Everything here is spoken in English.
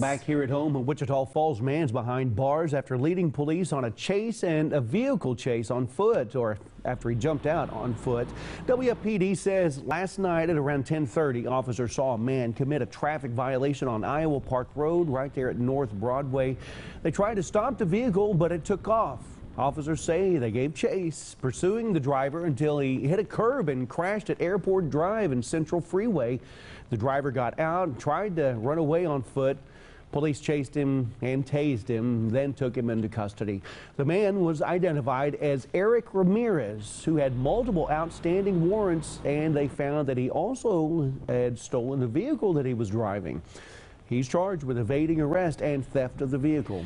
Back here at home, a Wichita Falls man's behind bars after leading police on a chase and a vehicle chase on foot, or after he jumped out on foot. WPD says last night at around 1030, officers saw a man commit a traffic violation on Iowa Park Road right there at North Broadway. They tried to stop the vehicle, but it took off. Officers say they gave chase, pursuing the driver until he hit a curb and crashed at Airport Drive and Central Freeway. The driver got out and tried to run away on foot. Police chased him and tased him, then took him into custody. The man was identified as Eric Ramirez, who had multiple outstanding warrants, and they found that he also had stolen the vehicle that he was driving. He's charged with evading arrest and theft of the vehicle.